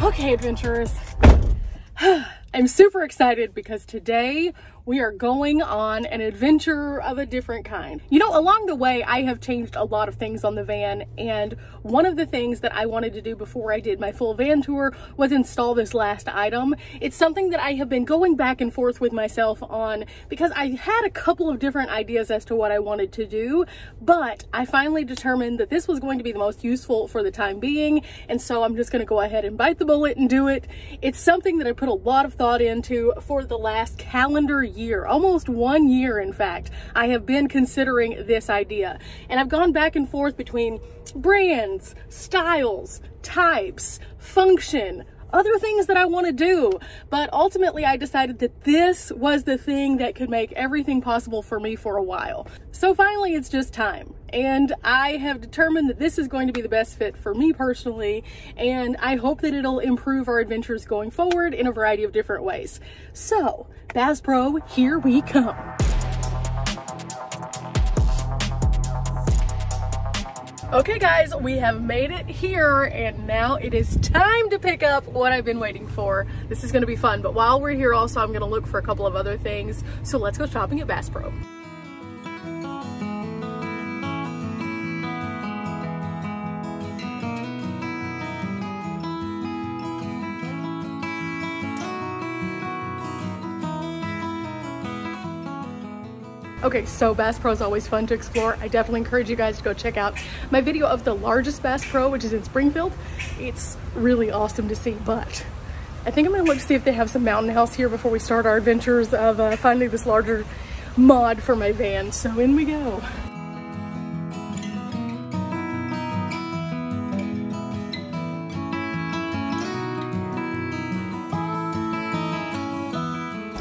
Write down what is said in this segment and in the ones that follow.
Okay, adventurers. I'm super excited because today we are going on an adventure of a different kind. You know, along the way, I have changed a lot of things on the van, and one of the things that I wanted to do before I did my full van tour was install this last item. It's something that I have been going back and forth with myself on because I had a couple of different ideas as to what I wanted to do, but I finally determined that this was going to be the most useful for the time being, and so I'm just going to go ahead and bite the bullet and do it. It's something that I put a lot of thought into for the last calendar year year, almost one year in fact, I have been considering this idea. And I've gone back and forth between brands, styles, types, function, other things that I want to do. But ultimately, I decided that this was the thing that could make everything possible for me for a while. So finally, it's just time. And I have determined that this is going to be the best fit for me personally. And I hope that it'll improve our adventures going forward in a variety of different ways. So, Bass Pro, here we come. Okay guys, we have made it here and now it is time to pick up what I've been waiting for. This is gonna be fun, but while we're here also I'm gonna look for a couple of other things. So let's go shopping at Bass Pro. Okay, so Bass Pro is always fun to explore. I definitely encourage you guys to go check out my video of the largest Bass Pro, which is in Springfield. It's really awesome to see, but I think I'm gonna look to see if they have some mountain house here before we start our adventures of uh, finding this larger mod for my van. So in we go.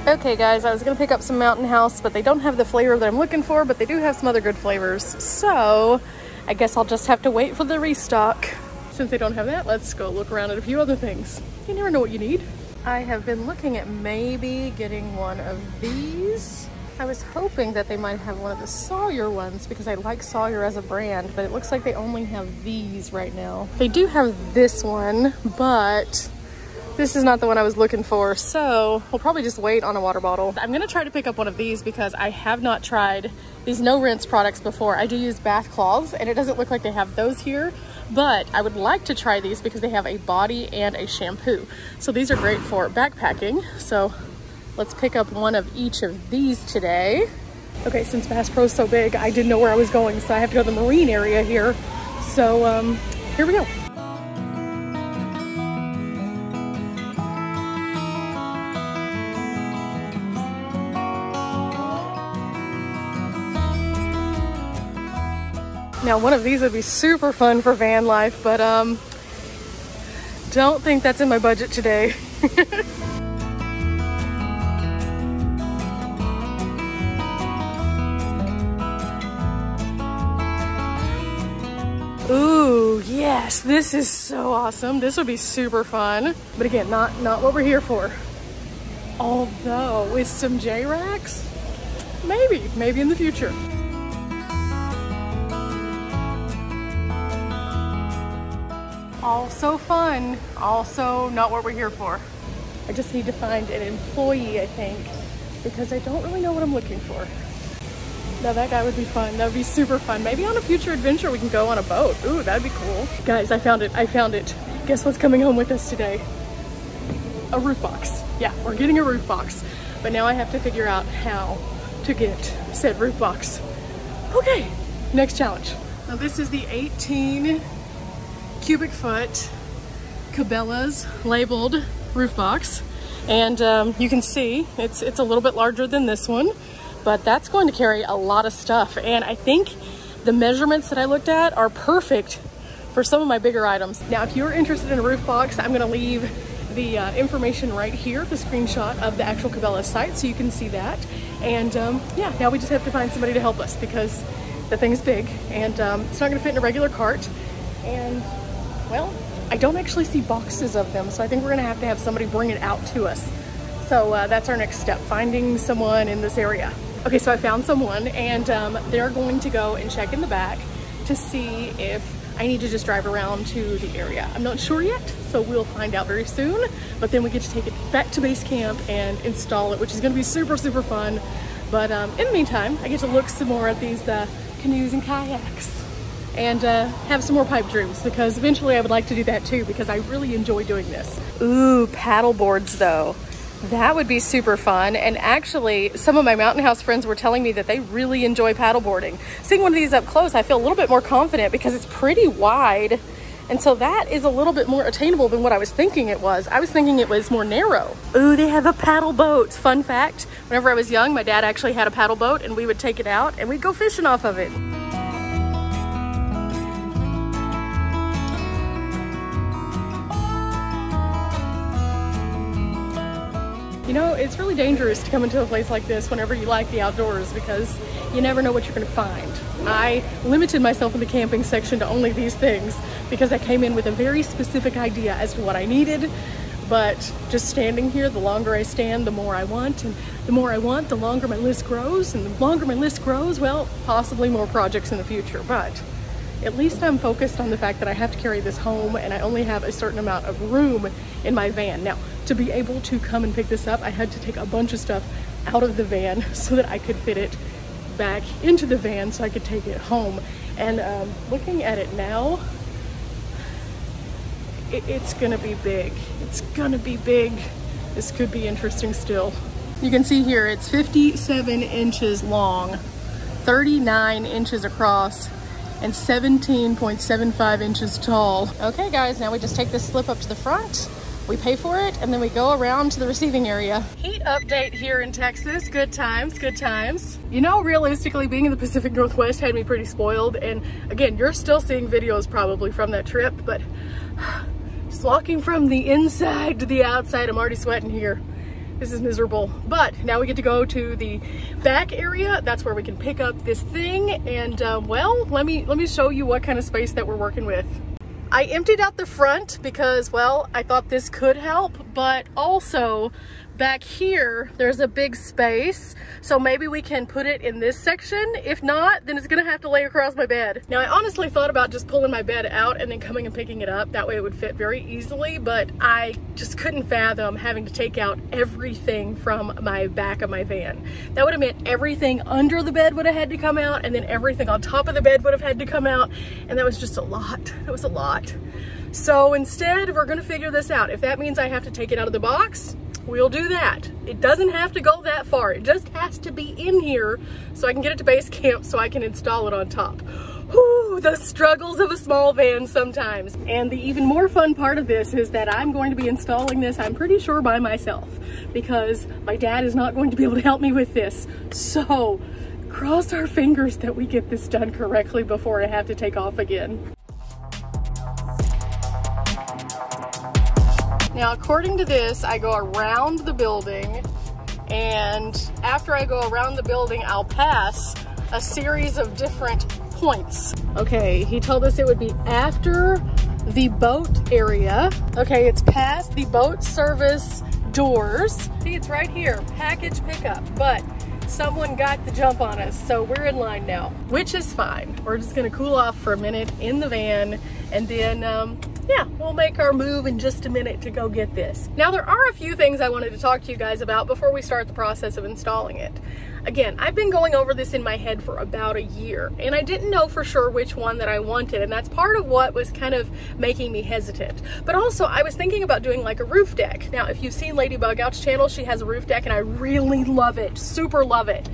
Okay guys, I was gonna pick up some Mountain House, but they don't have the flavor that I'm looking for, but they do have some other good flavors. So I guess I'll just have to wait for the restock. Since they don't have that, let's go look around at a few other things. You never know what you need. I have been looking at maybe getting one of these. I was hoping that they might have one of the Sawyer ones because I like Sawyer as a brand, but it looks like they only have these right now. They do have this one, but this is not the one I was looking for, so we'll probably just wait on a water bottle. I'm gonna try to pick up one of these because I have not tried these no rinse products before. I do use bath cloths and it doesn't look like they have those here, but I would like to try these because they have a body and a shampoo. So these are great for backpacking. So let's pick up one of each of these today. Okay, since Bass Pro is so big, I didn't know where I was going, so I have to go to the marine area here. So um, here we go. Now one of these would be super fun for van life, but um, don't think that's in my budget today. Ooh, yes, this is so awesome. This would be super fun. But again, not, not what we're here for. Although, with some J-Racks, maybe, maybe in the future. Also fun, also not what we're here for. I just need to find an employee, I think, because I don't really know what I'm looking for. Now that guy would be fun. That would be super fun. Maybe on a future adventure we can go on a boat. Ooh, that'd be cool. Guys, I found it. I found it. Guess what's coming home with us today? A roof box. Yeah, we're getting a roof box. But now I have to figure out how to get said roof box. Okay, next challenge. Now this is the 18 cubic foot Cabela's labeled roof box. And um, you can see it's, it's a little bit larger than this one, but that's going to carry a lot of stuff. And I think the measurements that I looked at are perfect for some of my bigger items. Now, if you're interested in a roof box, I'm gonna leave the uh, information right here, the screenshot of the actual Cabela's site, so you can see that. And um, yeah, now we just have to find somebody to help us because the thing is big and um, it's not gonna fit in a regular cart. And well, I don't actually see boxes of them, so I think we're gonna have to have somebody bring it out to us. So uh, that's our next step, finding someone in this area. Okay, so I found someone and um, they're going to go and check in the back to see if I need to just drive around to the area. I'm not sure yet, so we'll find out very soon. But then we get to take it back to base camp and install it, which is gonna be super, super fun. But um, in the meantime, I get to look some more at these uh, canoes and kayaks and uh, have some more pipe dreams because eventually I would like to do that too because I really enjoy doing this. Ooh, paddle boards though. That would be super fun. And actually, some of my mountain house friends were telling me that they really enjoy paddleboarding. Seeing one of these up close, I feel a little bit more confident because it's pretty wide. And so that is a little bit more attainable than what I was thinking it was. I was thinking it was more narrow. Ooh, they have a paddle boat. Fun fact, whenever I was young, my dad actually had a paddle boat and we would take it out and we'd go fishing off of it. Know, it's really dangerous to come into a place like this whenever you like the outdoors because you never know what you're gonna find. I limited myself in the camping section to only these things because I came in with a very specific idea as to what I needed. But just standing here, the longer I stand, the more I want. And the more I want, the longer my list grows. And the longer my list grows, well, possibly more projects in the future. But at least I'm focused on the fact that I have to carry this home and I only have a certain amount of room in my van. Now, to be able to come and pick this up, I had to take a bunch of stuff out of the van so that I could fit it back into the van so I could take it home. And um, looking at it now, it, it's gonna be big. It's gonna be big. This could be interesting still. You can see here, it's 57 inches long, 39 inches across, and 17.75 inches tall. Okay guys, now we just take this slip up to the front we pay for it and then we go around to the receiving area. Heat update here in Texas. Good times, good times. You know, realistically, being in the Pacific Northwest had me pretty spoiled. And again, you're still seeing videos probably from that trip, but just walking from the inside to the outside, I'm already sweating here. This is miserable. But now we get to go to the back area. That's where we can pick up this thing. And uh, well, let me, let me show you what kind of space that we're working with. I emptied out the front because, well, I thought this could help, but also back here, there's a big space. So maybe we can put it in this section. If not, then it's gonna have to lay across my bed. Now I honestly thought about just pulling my bed out and then coming and picking it up. That way it would fit very easily, but I just couldn't fathom having to take out everything from my back of my van. That would have meant everything under the bed would have had to come out and then everything on top of the bed would have had to come out. And that was just a lot. It was a lot. So instead, we're gonna figure this out. If that means I have to take it out of the box, we'll do that. It doesn't have to go that far. It just has to be in here so I can get it to base camp so I can install it on top. Whew, the struggles of a small van sometimes. And the even more fun part of this is that I'm going to be installing this, I'm pretty sure by myself, because my dad is not going to be able to help me with this. So cross our fingers that we get this done correctly before I have to take off again. Now, according to this, I go around the building and after I go around the building, I'll pass a series of different points. Okay, he told us it would be after the boat area. Okay, it's past the boat service doors. See, it's right here, package pickup, but someone got the jump on us, so we're in line now, which is fine. We're just gonna cool off for a minute in the van and then um, yeah, we'll make our move in just a minute to go get this. Now there are a few things I wanted to talk to you guys about before we start the process of installing it. Again, I've been going over this in my head for about a year and I didn't know for sure which one that I wanted and that's part of what was kind of making me hesitant. But also I was thinking about doing like a roof deck. Now if you've seen Lady Out's channel, she has a roof deck and I really love it, super love it.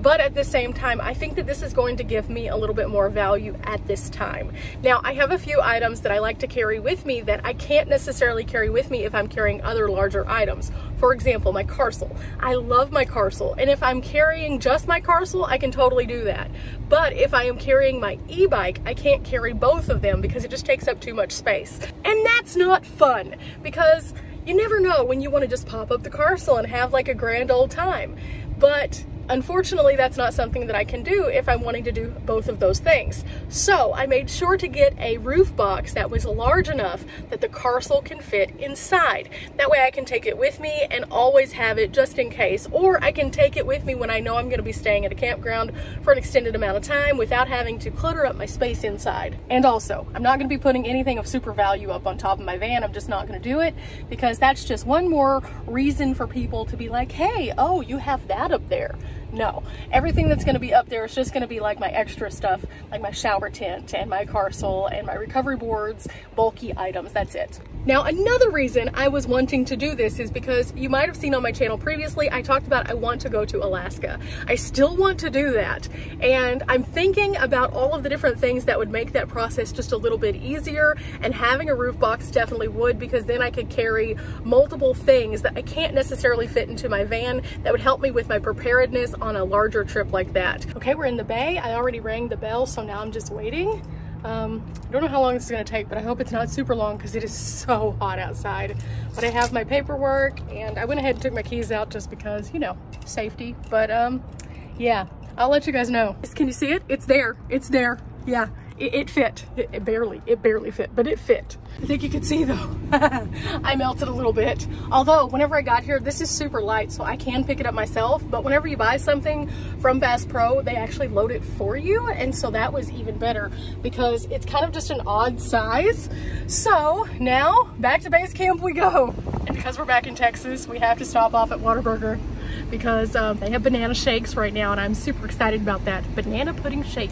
But at the same time, I think that this is going to give me a little bit more value at this time. Now, I have a few items that I like to carry with me that I can't necessarily carry with me if I'm carrying other larger items. For example, my Carsol. I love my Carsol, and if I'm carrying just my Carsol, I can totally do that. But if I am carrying my e-bike, I can't carry both of them because it just takes up too much space. And that's not fun because you never know when you want to just pop up the Carsol and have like a grand old time. But unfortunately, that's not something that I can do if I'm wanting to do both of those things. So I made sure to get a roof box that was large enough that the Carsol can fit inside. That way I can take it with me and always have it just in case. Or I can take it with me when I know I'm gonna be staying at a campground for an extended amount of time without having to clutter up my space inside. And also, I'm not gonna be putting anything of super value up on top of my van. I'm just not gonna do it because that's just one more reason for people to be like, hey, oh, you have that up there. No, everything that's gonna be up there is just gonna be like my extra stuff, like my shower tent and my Carsol and my recovery boards, bulky items, that's it. Now, another reason I was wanting to do this is because you might have seen on my channel previously, I talked about I want to go to Alaska. I still want to do that. And I'm thinking about all of the different things that would make that process just a little bit easier. And having a roof box definitely would because then I could carry multiple things that I can't necessarily fit into my van that would help me with my preparedness on a larger trip like that. Okay, we're in the bay. I already rang the bell, so now I'm just waiting. Um, I don't know how long this is gonna take, but I hope it's not super long because it is so hot outside. But I have my paperwork and I went ahead and took my keys out just because, you know, safety. But um, yeah, I'll let you guys know. Can you see it? It's there, it's there, yeah it, it fit. It, it, barely, it barely fit, but it fit. I think you can see though, I melted a little bit. Although whenever I got here, this is super light, so I can pick it up myself. But whenever you buy something from Bass Pro, they actually load it for you. And so that was even better because it's kind of just an odd size. So now back to base camp we go. And because we're back in Texas, we have to stop off at Whataburger because um, they have banana shakes right now and I'm super excited about that. Banana pudding shake.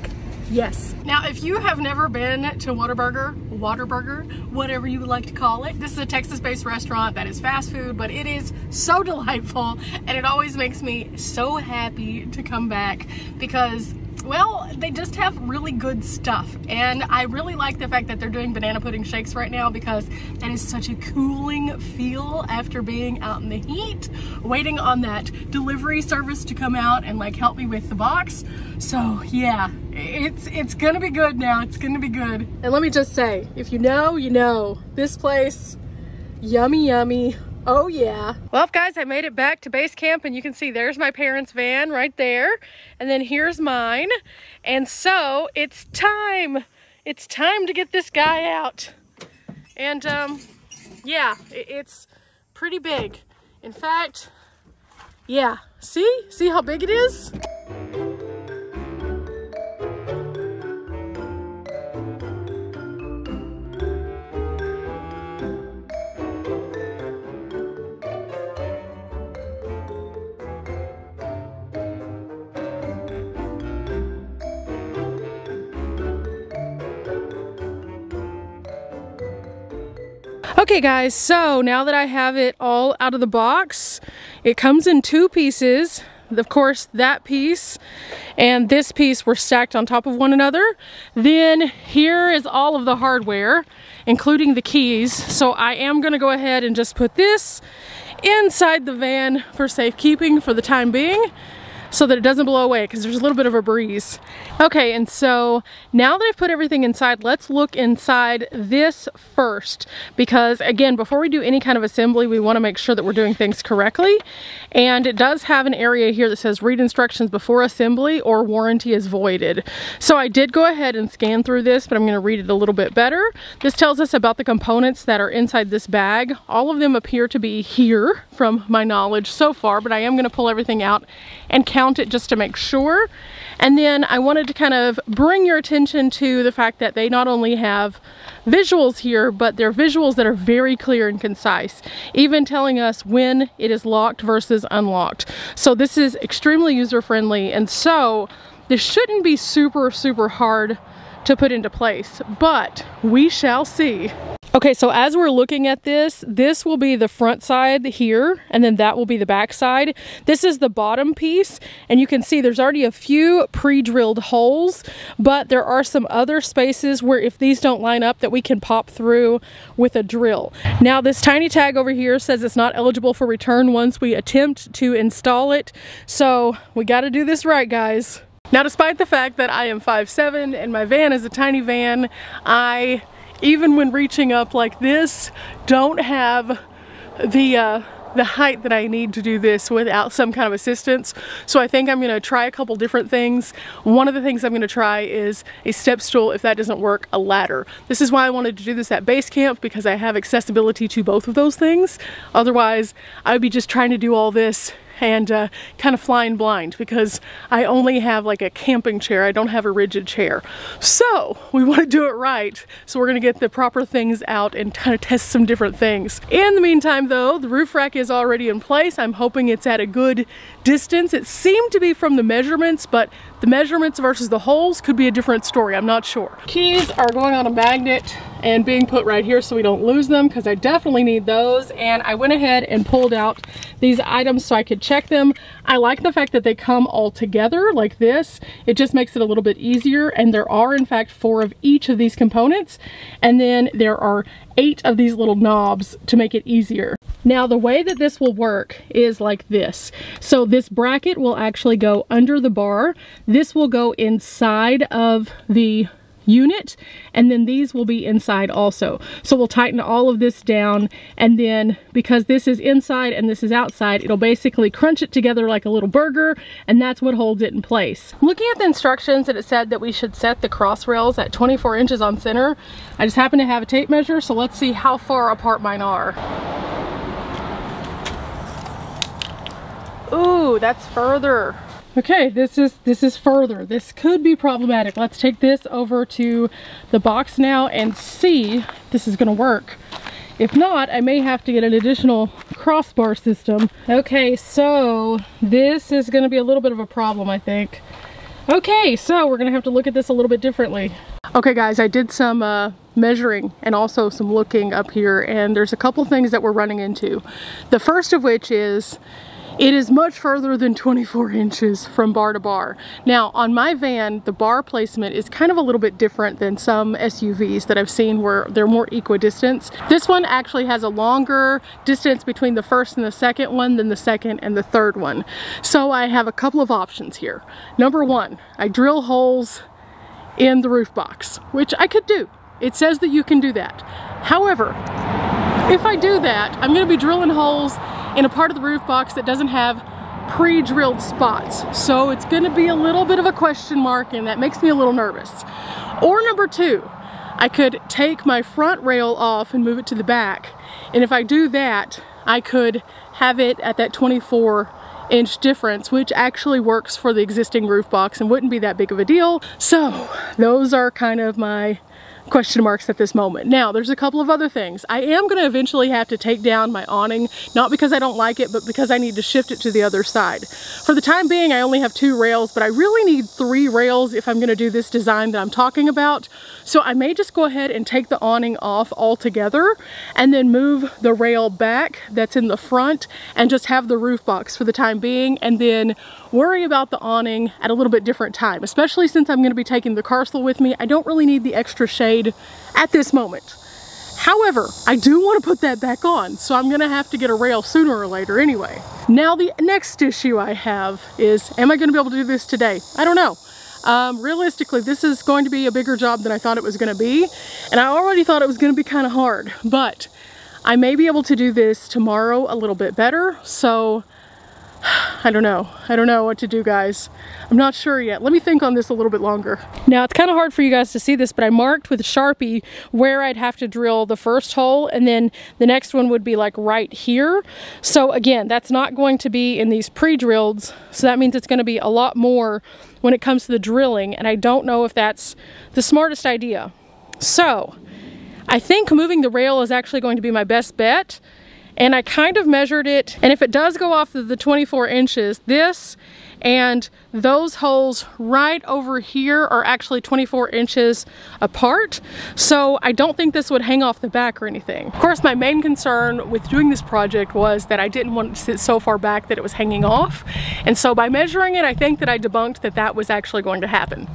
Yes. Now, if you have never been to Whataburger, Waterburger, whatever you would like to call it, this is a Texas-based restaurant that is fast food, but it is so delightful, and it always makes me so happy to come back because well, they just have really good stuff. And I really like the fact that they're doing banana pudding shakes right now because that is such a cooling feel after being out in the heat, waiting on that delivery service to come out and like help me with the box. So yeah, it's it's gonna be good now. It's gonna be good. And let me just say, if you know, you know. This place, yummy, yummy. Oh yeah. Well, guys, I made it back to base camp and you can see there's my parents' van right there. And then here's mine. And so it's time. It's time to get this guy out. And um, yeah, it's pretty big. In fact, yeah, see? See how big it is? Okay guys, so now that I have it all out of the box, it comes in two pieces. Of course, that piece and this piece were stacked on top of one another. Then here is all of the hardware, including the keys. So I am gonna go ahead and just put this inside the van for safekeeping for the time being so that it doesn't blow away because there's a little bit of a breeze. Okay, and so now that I've put everything inside, let's look inside this first because again, before we do any kind of assembly, we wanna make sure that we're doing things correctly. And it does have an area here that says read instructions before assembly or warranty is voided. So I did go ahead and scan through this, but I'm gonna read it a little bit better. This tells us about the components that are inside this bag. All of them appear to be here from my knowledge so far, but I am gonna pull everything out and count it just to make sure. And then I wanted to kind of bring your attention to the fact that they not only have visuals here, but they're visuals that are very clear and concise, even telling us when it is locked versus unlocked. So this is extremely user-friendly, and so this shouldn't be super, super hard to put into place, but we shall see. Okay, so as we're looking at this, this will be the front side here, and then that will be the back side. This is the bottom piece, and you can see there's already a few pre-drilled holes, but there are some other spaces where if these don't line up that we can pop through with a drill. Now this tiny tag over here says it's not eligible for return once we attempt to install it, so we gotta do this right, guys. Now despite the fact that I am 5'7", and my van is a tiny van, I even when reaching up like this, don't have the uh, the height that I need to do this without some kind of assistance. So I think I'm gonna try a couple different things. One of the things I'm gonna try is a step stool. If that doesn't work, a ladder. This is why I wanted to do this at base camp because I have accessibility to both of those things. Otherwise, I would be just trying to do all this and uh, kind of flying blind because I only have like a camping chair. I don't have a rigid chair. So we want to do it right. So we're going to get the proper things out and kind of test some different things. In the meantime though, the roof rack is already in place. I'm hoping it's at a good distance. It seemed to be from the measurements, but the measurements versus the holes could be a different story. I'm not sure. Keys are going on a magnet and being put right here so we don't lose them because I definitely need those. And I went ahead and pulled out these items so I could check them. I like the fact that they come all together like this. It just makes it a little bit easier. And there are in fact four of each of these components. And then there are eight of these little knobs to make it easier. Now the way that this will work is like this. So this bracket will actually go under the bar. This will go inside of the unit and then these will be inside also. So we'll tighten all of this down and then because this is inside and this is outside it'll basically crunch it together like a little burger and that's what holds it in place. Looking at the instructions that it said that we should set the cross rails at 24 inches on center I just happen to have a tape measure so let's see how far apart mine are. Ooh, that's further. Okay, this is this is further. This could be problematic. Let's take this over to the box now and see if this is gonna work. If not, I may have to get an additional crossbar system. Okay, so this is gonna be a little bit of a problem, I think. Okay, so we're gonna have to look at this a little bit differently. Okay guys, I did some uh, measuring and also some looking up here and there's a couple things that we're running into. The first of which is it is much further than 24 inches from bar to bar. Now on my van, the bar placement is kind of a little bit different than some SUVs that I've seen where they're more equidistant. This one actually has a longer distance between the first and the second one than the second and the third one. So I have a couple of options here. Number one, I drill holes in the roof box, which I could do. It says that you can do that. However, if I do that, I'm gonna be drilling holes in a part of the roof box that doesn't have pre-drilled spots. So it's gonna be a little bit of a question mark and that makes me a little nervous. Or number two, I could take my front rail off and move it to the back. And if I do that, I could have it at that 24 inch difference, which actually works for the existing roof box and wouldn't be that big of a deal. So those are kind of my question marks at this moment. Now, there's a couple of other things. I am going to eventually have to take down my awning, not because I don't like it, but because I need to shift it to the other side. For the time being, I only have two rails, but I really need three rails if I'm going to do this design that I'm talking about. So I may just go ahead and take the awning off altogether and then move the rail back that's in the front and just have the roof box for the time being and then worry about the awning at a little bit different time, especially since I'm going to be taking the Carsol with me. I don't really need the extra shade at this moment. However, I do want to put that back on, so I'm going to have to get a rail sooner or later anyway. Now the next issue I have is, am I going to be able to do this today? I don't know. Um, realistically, this is going to be a bigger job than I thought it was going to be. And I already thought it was going to be kind of hard. But I may be able to do this tomorrow a little bit better. So I don't know. I don't know what to do, guys. I'm not sure yet. Let me think on this a little bit longer. Now, it's kind of hard for you guys to see this, but I marked with a Sharpie where I'd have to drill the first hole, and then the next one would be like right here. So again, that's not going to be in these pre-drilled, so that means it's going to be a lot more when it comes to the drilling, and I don't know if that's the smartest idea. So, I think moving the rail is actually going to be my best bet and I kind of measured it and if it does go off of the 24 inches this and those holes right over here are actually 24 inches apart so I don't think this would hang off the back or anything. Of course my main concern with doing this project was that I didn't want it to sit so far back that it was hanging off and so by measuring it I think that I debunked that that was actually going to happen.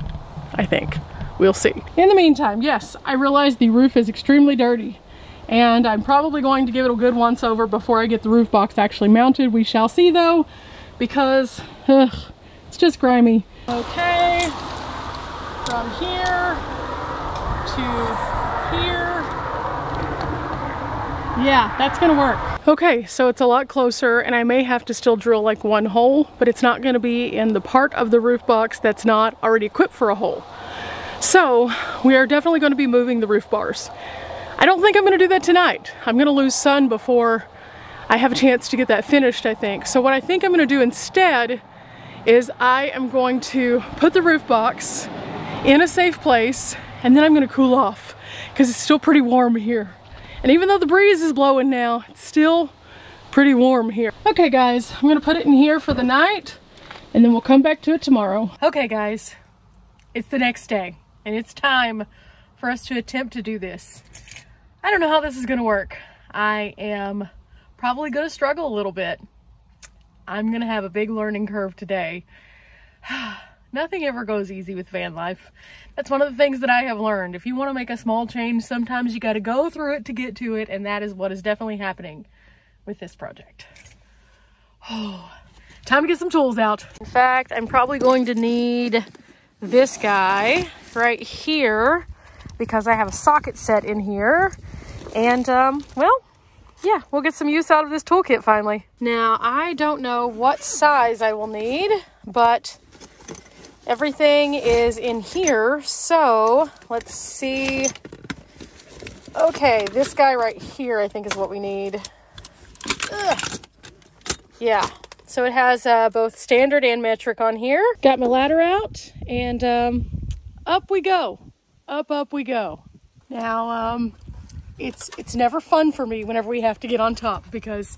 I think. We'll see. In the meantime, yes, I realize the roof is extremely dirty and I'm probably going to give it a good once over before I get the roof box actually mounted. We shall see though, because ugh, it's just grimy. Okay, from here to here. Yeah, that's gonna work. Okay, so it's a lot closer and I may have to still drill like one hole, but it's not gonna be in the part of the roof box that's not already equipped for a hole. So we are definitely gonna be moving the roof bars. I don't think I'm gonna do that tonight. I'm gonna lose sun before I have a chance to get that finished, I think. So what I think I'm gonna do instead is I am going to put the roof box in a safe place and then I'm gonna cool off because it's still pretty warm here. And even though the breeze is blowing now, it's still pretty warm here. Okay guys, I'm gonna put it in here for the night and then we'll come back to it tomorrow. Okay guys, it's the next day and it's time for us to attempt to do this. I don't know how this is gonna work. I am probably gonna struggle a little bit. I'm gonna have a big learning curve today. Nothing ever goes easy with van life. That's one of the things that I have learned. If you want to make a small change, sometimes you got to go through it to get to it, and that is what is definitely happening with this project. Oh, time to get some tools out. In fact, I'm probably going to need this guy right here because I have a socket set in here. And, um, well, yeah, we'll get some use out of this toolkit finally. Now, I don't know what size I will need, but everything is in here. So let's see. Okay, this guy right here, I think is what we need. Ugh. Yeah, so it has uh, both standard and metric on here. Got my ladder out and um, up we go. Up, up we go. Now, um, it's, it's never fun for me whenever we have to get on top because,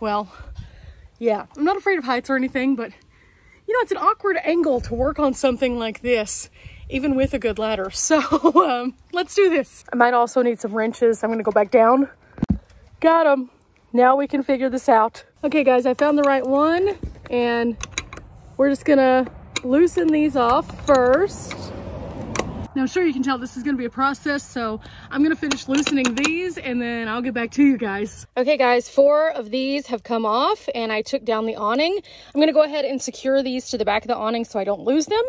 well, yeah, I'm not afraid of heights or anything, but you know, it's an awkward angle to work on something like this, even with a good ladder. So um, let's do this. I might also need some wrenches. I'm gonna go back down. Got them. Now we can figure this out. Okay guys, I found the right one and we're just gonna loosen these off first. Now I'm sure you can tell this is gonna be a process, so I'm gonna finish loosening these and then I'll get back to you guys. Okay guys, four of these have come off and I took down the awning. I'm gonna go ahead and secure these to the back of the awning so I don't lose them.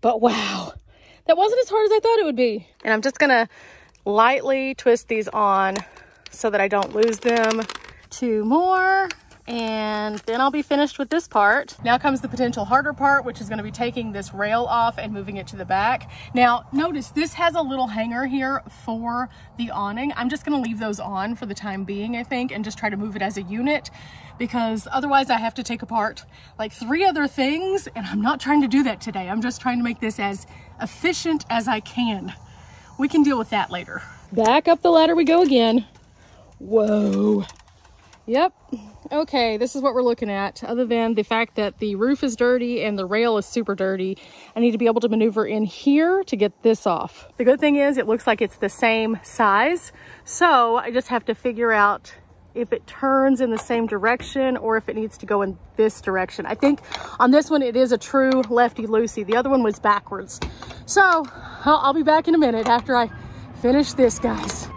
But wow, that wasn't as hard as I thought it would be. And I'm just gonna lightly twist these on so that I don't lose them. Two more and then I'll be finished with this part. Now comes the potential harder part, which is gonna be taking this rail off and moving it to the back. Now, notice this has a little hanger here for the awning. I'm just gonna leave those on for the time being, I think, and just try to move it as a unit because otherwise I have to take apart like three other things and I'm not trying to do that today. I'm just trying to make this as efficient as I can. We can deal with that later. Back up the ladder we go again. Whoa. Yep, okay, this is what we're looking at. Other than the fact that the roof is dirty and the rail is super dirty, I need to be able to maneuver in here to get this off. The good thing is it looks like it's the same size. So I just have to figure out if it turns in the same direction or if it needs to go in this direction. I think on this one, it is a true lefty-loosey. The other one was backwards. So I'll, I'll be back in a minute after I finish this, guys.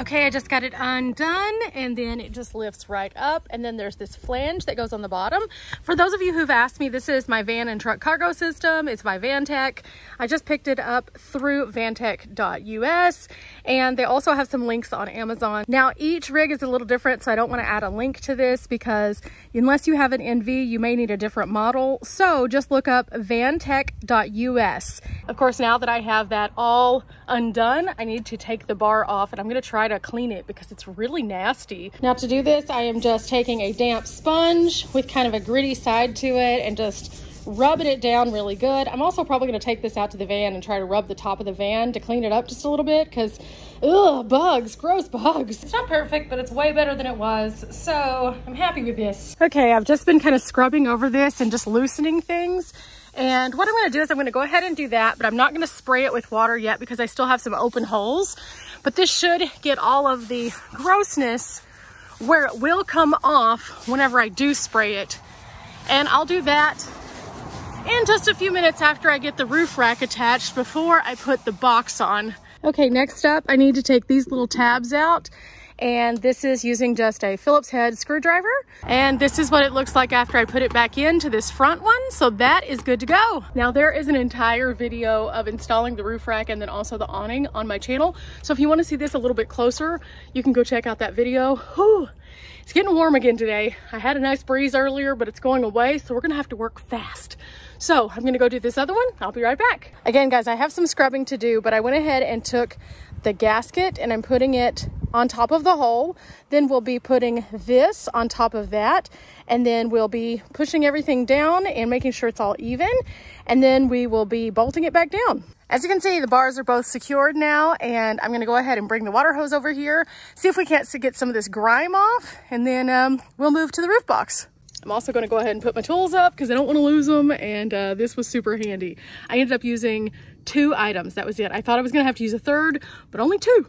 Okay, I just got it undone and then it just lifts right up. And then there's this flange that goes on the bottom. For those of you who've asked me, this is my van and truck cargo system. It's by Vantech. I just picked it up through vantech.us and they also have some links on Amazon. Now each rig is a little different, so I don't want to add a link to this because unless you have an NV, you may need a different model. So just look up vantech.us. Of course, now that I have that all undone, I need to take the bar off and I'm going to try try to clean it because it's really nasty. Now to do this, I am just taking a damp sponge with kind of a gritty side to it and just rubbing it down really good. I'm also probably going to take this out to the van and try to rub the top of the van to clean it up just a little bit because, ugh, bugs, gross bugs. It's not perfect, but it's way better than it was. So I'm happy with this. Okay, I've just been kind of scrubbing over this and just loosening things. And what I'm going to do is I'm going to go ahead and do that, but I'm not going to spray it with water yet because I still have some open holes. But this should get all of the grossness where it will come off whenever I do spray it. And I'll do that in just a few minutes after I get the roof rack attached before I put the box on. Okay, next up, I need to take these little tabs out And this is using just a Phillips head screwdriver. And this is what it looks like after I put it back into this front one. So that is good to go. Now there is an entire video of installing the roof rack and then also the awning on my channel. So if you want to see this a little bit closer, you can go check out that video. Whew. It's getting warm again today. I had a nice breeze earlier, but it's going away, so we're gonna have to work fast. So I'm gonna go do this other one. I'll be right back. Again, guys, I have some scrubbing to do, but I went ahead and took the gasket and I'm putting it on top of the hole. Then we'll be putting this on top of that. And then we'll be pushing everything down and making sure it's all even. And then we will be bolting it back down. As you can see, the bars are both secured now, and I'm gonna go ahead and bring the water hose over here, see if we can't get some of this grime off, and then um, we'll move to the roof box. I'm also gonna go ahead and put my tools up because I don't wanna lose them, and uh, this was super handy. I ended up using two items, that was it. I thought I was gonna have to use a third, but only two.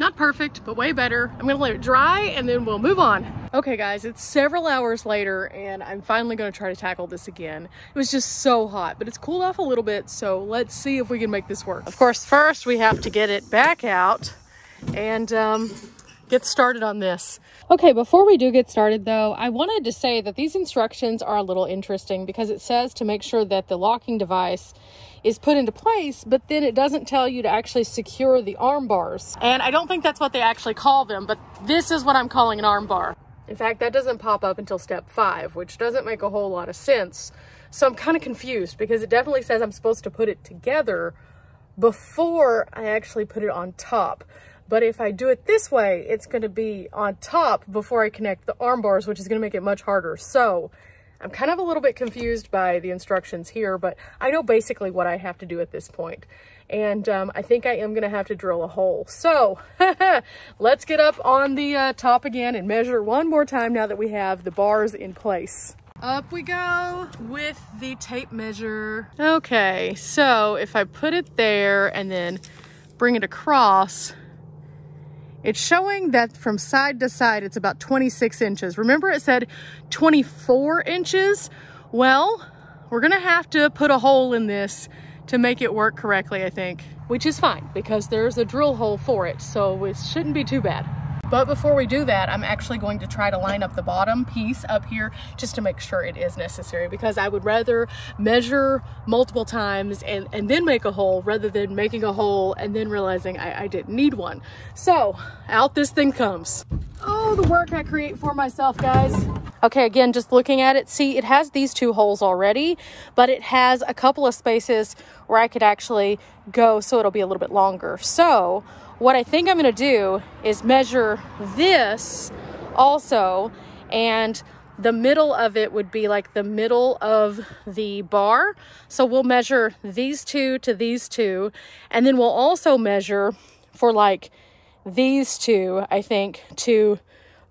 Not perfect, but way better. I'm gonna let it dry and then we'll move on. Okay guys, it's several hours later and I'm finally gonna try to tackle this again. It was just so hot, but it's cooled off a little bit, so let's see if we can make this work. Of course, first we have to get it back out and um, get started on this. Okay, before we do get started though, I wanted to say that these instructions are a little interesting because it says to make sure that the locking device is put into place, but then it doesn't tell you to actually secure the arm bars. And I don't think that's what they actually call them, but this is what I'm calling an arm bar. In fact, that doesn't pop up until step five, which doesn't make a whole lot of sense. So I'm kind of confused because it definitely says I'm supposed to put it together before I actually put it on top. But if I do it this way, it's going to be on top before I connect the arm bars, which is going to make it much harder. So I'm kind of a little bit confused by the instructions here, but I know basically what I have to do at this point. And um, I think I am going to have to drill a hole. So let's get up on the uh, top again and measure one more time now that we have the bars in place. Up we go with the tape measure. Okay, so if I put it there and then bring it across, it's showing that from side to side, it's about 26 inches. Remember it said 24 inches? Well, we're gonna have to put a hole in this to make it work correctly, I think. Which is fine because there's a drill hole for it, so it shouldn't be too bad. But before we do that, I'm actually going to try to line up the bottom piece up here just to make sure it is necessary because I would rather measure multiple times and, and then make a hole rather than making a hole and then realizing I, I didn't need one. So out this thing comes. Oh, the work I create for myself, guys. Okay, again, just looking at it, see, it has these two holes already, but it has a couple of spaces where I could actually go so it'll be a little bit longer. So what I think I'm gonna do is measure this also, and the middle of it would be like the middle of the bar. So we'll measure these two to these two, and then we'll also measure for like these two, I think, to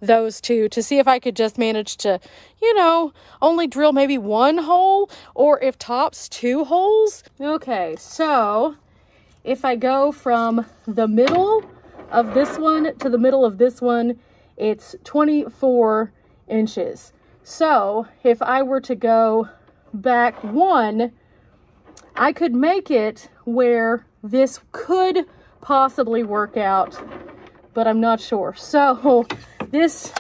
those two to see if I could just manage to, you know, only drill maybe one hole or if tops two holes. Okay, so if I go from the middle of this one to the middle of this one, it's 24 inches. So if I were to go back one, I could make it where this could possibly work out, but I'm not sure. So this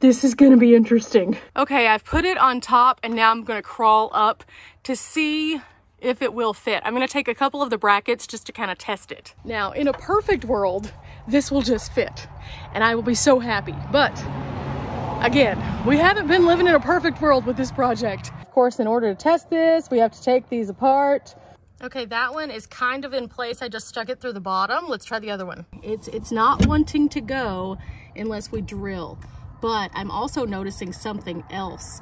this is gonna be interesting. Okay, I've put it on top and now I'm gonna crawl up to see if it will fit. I'm gonna take a couple of the brackets just to kind of test it. Now, in a perfect world, this will just fit and I will be so happy. But again, we haven't been living in a perfect world with this project. Of course, in order to test this, we have to take these apart. Okay, that one is kind of in place. I just stuck it through the bottom. Let's try the other one. It's, it's not wanting to go unless we drill, but I'm also noticing something else.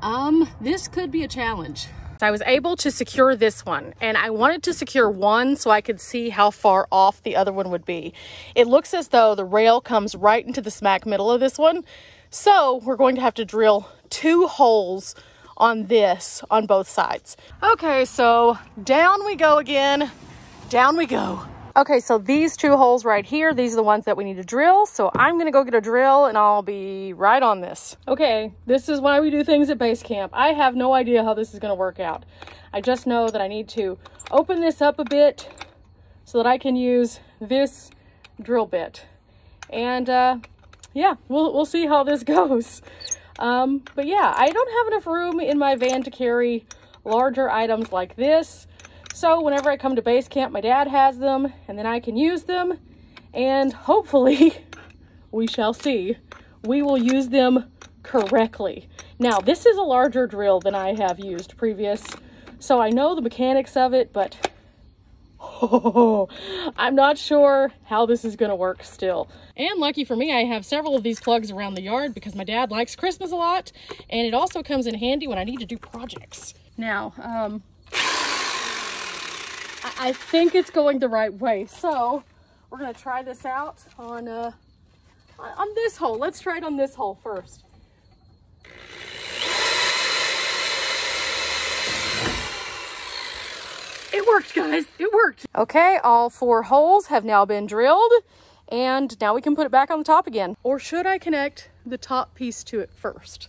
Um, this could be a challenge. I was able to secure this one and I wanted to secure one so I could see how far off the other one would be. It looks as though the rail comes right into the smack middle of this one. So we're going to have to drill two holes on this on both sides. Okay, so down we go again. Down we go. Okay, so these two holes right here, these are the ones that we need to drill. So I'm gonna go get a drill and I'll be right on this. Okay, this is why we do things at base camp. I have no idea how this is gonna work out. I just know that I need to open this up a bit so that I can use this drill bit. And uh, yeah, we'll, we'll see how this goes. Um, but yeah, I don't have enough room in my van to carry larger items like this. So whenever I come to base camp, my dad has them and then I can use them. And hopefully, we shall see, we will use them correctly. Now, this is a larger drill than I have used previous, so I know the mechanics of it, but oh, I'm not sure how this is going to work still. And lucky for me, I have several of these plugs around the yard because my dad likes Christmas a lot, and it also comes in handy when I need to do projects. Now, um, I, I think it's going the right way, so we're going to try this out on, uh, on this hole. Let's try it on this hole first. It worked, guys. It worked. Okay, all four holes have now been drilled and now we can put it back on the top again. Or should I connect the top piece to it first?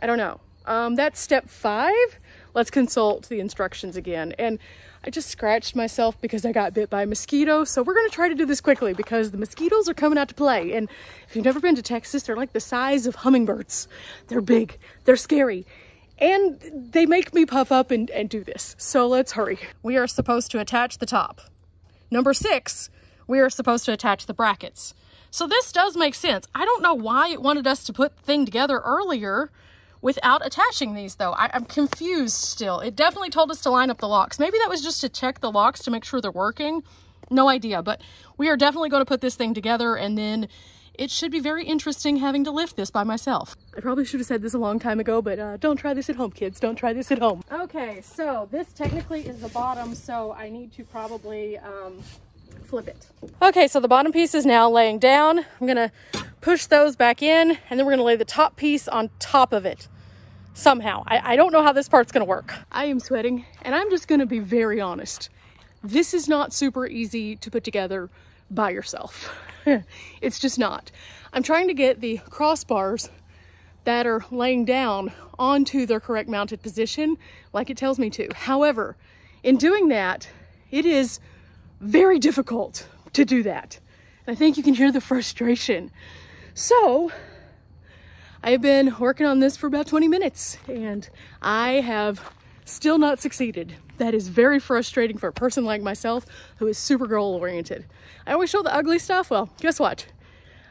I don't know. Um, that's step five. Let's consult the instructions again. And I just scratched myself because I got bit by a mosquito. So we're gonna try to do this quickly because the mosquitoes are coming out to play. And if you've never been to Texas, they're like the size of hummingbirds. They're big, they're scary. And they make me puff up and, and do this. So let's hurry. We are supposed to attach the top. Number six, we are supposed to attach the brackets. So this does make sense. I don't know why it wanted us to put the thing together earlier without attaching these though. I, am confused still. It definitely told us to line up the locks. Maybe that was just to check the locks to make sure they're working. No idea, but we are definitely going to put this thing together and then it should be very interesting having to lift this by myself. I probably should have said this a long time ago, but uh, don't try this at home, kids. Don't try this at home. Okay, so this technically is the bottom, so I need to probably um, flip it. Okay, so the bottom piece is now laying down. I'm gonna push those back in, and then we're gonna lay the top piece on top of it somehow. I, I don't know how this part's gonna work. I am sweating, and I'm just gonna be very honest. This is not super easy to put together by yourself. it's just not. I'm trying to get the crossbars that are laying down onto their correct mounted position like it tells me to. However, in doing that, it is very difficult to do that. I think you can hear the frustration. So I've been working on this for about 20 minutes and I have still not succeeded. That is very frustrating for a person like myself who is super goal oriented. I always show the ugly stuff. Well, guess what?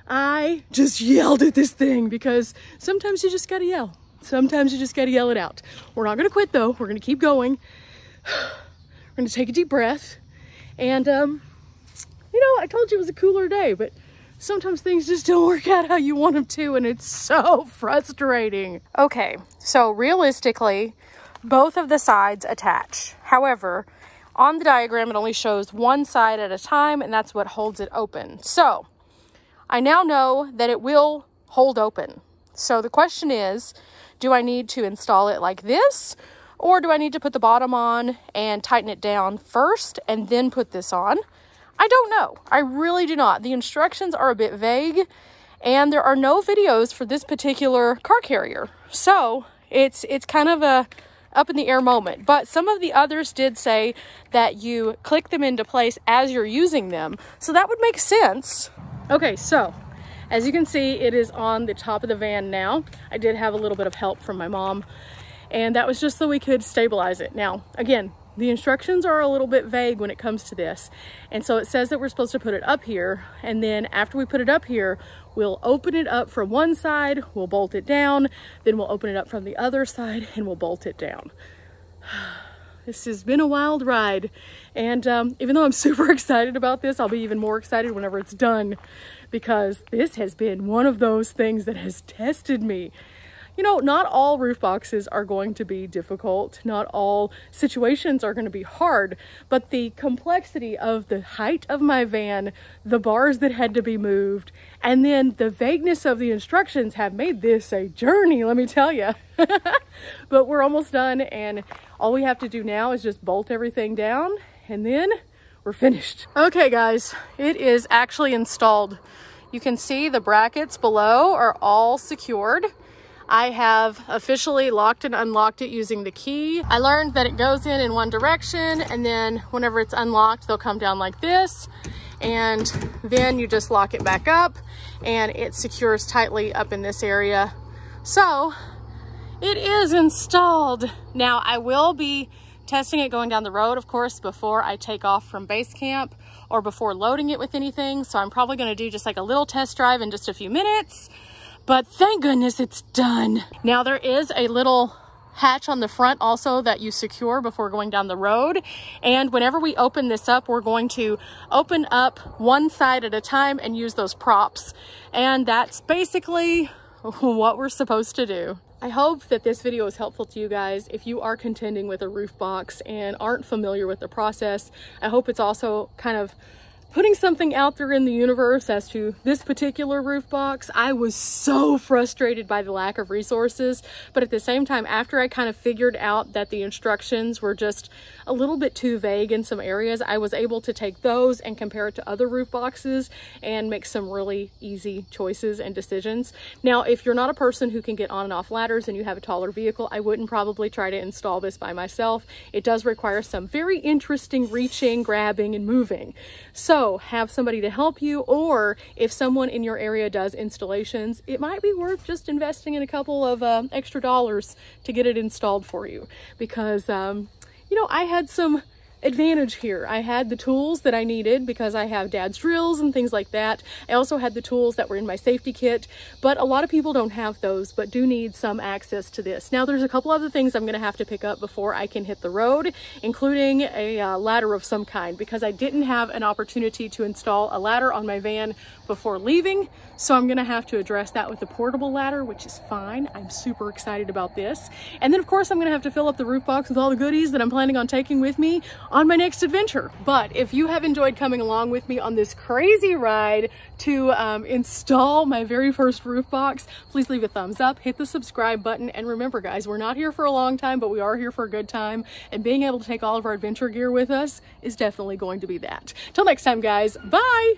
I just yelled at this thing because sometimes you just gotta yell. Sometimes you just gotta yell it out. We're not gonna quit though. We're gonna keep going. We're gonna take a deep breath. And, um, you know, I told you it was a cooler day, but sometimes things just don't work out how you want them to, and it's so frustrating. Okay, so realistically, both of the sides attach. However, on the diagram, it only shows one side at a time, and that's what holds it open. So I now know that it will hold open. So the question is, do I need to install it like this? Or do I need to put the bottom on and tighten it down first and then put this on? I don't know. I really do not. The instructions are a bit vague and there are no videos for this particular car carrier. So it's it's kind of a up in the air moment. But some of the others did say that you click them into place as you're using them. So that would make sense. Okay, so as you can see, it is on the top of the van now. I did have a little bit of help from my mom and that was just so we could stabilize it. Now, again, the instructions are a little bit vague when it comes to this. And so it says that we're supposed to put it up here. And then after we put it up here, we'll open it up from one side, we'll bolt it down, then we'll open it up from the other side and we'll bolt it down. This has been a wild ride. And um, even though I'm super excited about this, I'll be even more excited whenever it's done because this has been one of those things that has tested me you know, not all roof boxes are going to be difficult. Not all situations are going to be hard, but the complexity of the height of my van, the bars that had to be moved, and then the vagueness of the instructions have made this a journey, let me tell you. but we're almost done and all we have to do now is just bolt everything down and then we're finished. Okay guys, it is actually installed. You can see the brackets below are all secured. I have officially locked and unlocked it using the key. I learned that it goes in in one direction and then whenever it's unlocked, they'll come down like this and then you just lock it back up and it secures tightly up in this area. So it is installed. Now I will be testing it going down the road, of course, before I take off from base camp or before loading it with anything. So I'm probably gonna do just like a little test drive in just a few minutes, but thank goodness it's done. Now there is a little hatch on the front also that you secure before going down the road. And whenever we open this up, we're going to open up one side at a time and use those props. And that's basically what we're supposed to do. I hope that this video is helpful to you guys if you are contending with a roof box and aren't familiar with the process. I hope it's also kind of putting something out there in the universe as to this particular roof box, I was so frustrated by the lack of resources. But at the same time, after I kind of figured out that the instructions were just a little bit too vague in some areas, I was able to take those and compare it to other roof boxes and make some really easy choices and decisions. Now, if you're not a person who can get on and off ladders and you have a taller vehicle, I wouldn't probably try to install this by myself. It does require some very interesting reaching, grabbing, and moving. So have somebody to help you, or if someone in your area does installations, it might be worth just investing in a couple of uh, extra dollars to get it installed for you. Because, um, you know, I had some advantage here. I had the tools that I needed because I have dad's drills and things like that. I also had the tools that were in my safety kit, but a lot of people don't have those, but do need some access to this. Now there's a couple other things I'm gonna have to pick up before I can hit the road, including a uh, ladder of some kind because I didn't have an opportunity to install a ladder on my van before leaving. So I'm gonna have to address that with a portable ladder, which is fine. I'm super excited about this. And then of course I'm gonna have to fill up the roof box with all the goodies that I'm planning on taking with me on my next adventure. But if you have enjoyed coming along with me on this crazy ride to um, install my very first roof box, please leave a thumbs up, hit the subscribe button. And remember guys, we're not here for a long time, but we are here for a good time. And being able to take all of our adventure gear with us is definitely going to be that. Till next time guys, bye!